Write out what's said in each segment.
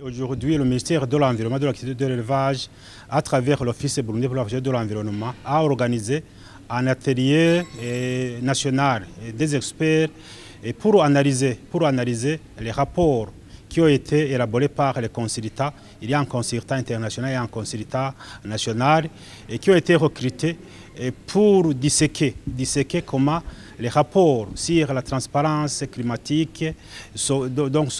Aujourd'hui, le ministère de l'Environnement, de l'Activité de l'Élevage, à travers l'Office pour de l'Environnement, a organisé un atelier eh, national des experts pour analyser, pour analyser les rapports qui ont été élaborés par les consultants. Il y a un consultant international et un consultant national et qui ont été recrutés pour disséquer, comment les rapports sur la transparence climatique sont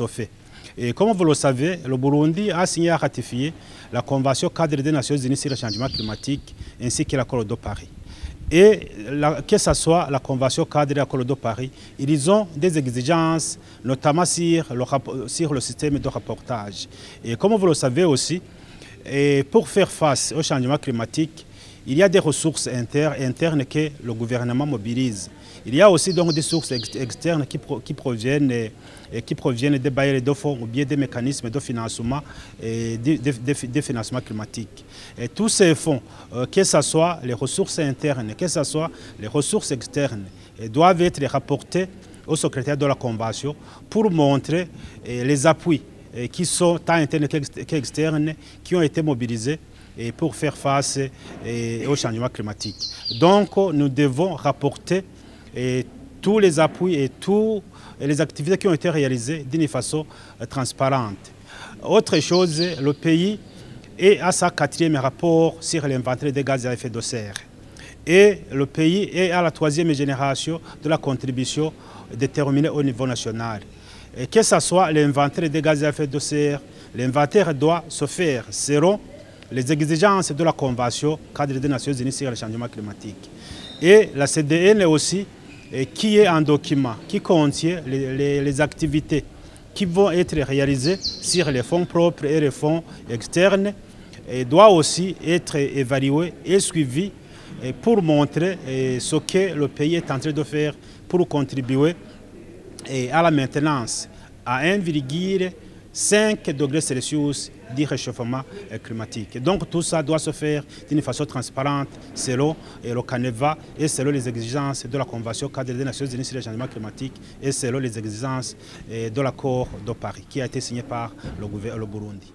faits. Et comme vous le savez, le Burundi a signé et ratifié la Convention cadre des Nations Unies sur le changement climatique ainsi que l'accord de Paris. Et que ce soit la Convention cadre et l'accord de Paris, ils ont des exigences, notamment sur le, système de rapportage. Et comme vous le savez aussi, pour faire face au changement climatique, il y a des ressources internes que le gouvernement mobilise. Il y a aussi donc des sources externes qui, proviennent, des bailleurs de fonds ou bien des mécanismes de financement et. Et tous ces fonds, que ce soit les ressources internes, que ce soit les ressources externes, doivent être rapportés au secrétaire de la Convention pour montrer les appuis qui sont tant internes qu'externes qui ont été mobilisés pour faire face au changement climatique. Donc nous devons rapporter tous les appuis et toutes les activités qui ont été réalisées d'une façon transparente. Autre chose, le pays est à sa quatrième rapport sur l'inventaire des gaz à effet de serre. Et le pays est à la troisième génération de la contribution déterminée au niveau national. Et que ce soit l'inventaire des gaz à effet de serre, l'inventaire doit se faire selon les exigences de la Convention cadre des Nations Unies sur le changement climatique. Et la CDN aussi, qui est un document qui contient les, activités qui vont être réalisées sur les fonds propres et les fonds externes, doit aussi être évalué et suivi pour montrer ce que le pays est en train de faire pour contribuer à la maintenance à 1,5 degrés Celsius du réchauffement climatique. Donc tout ça doit se faire d'une façon transparente selon le Caneva et selon les exigences de la Convention cadre des Nations Unies sur le changement climatique et selon les exigences de l'accord de Paris qui a été signé par le, le Burundi.